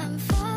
I'm falling.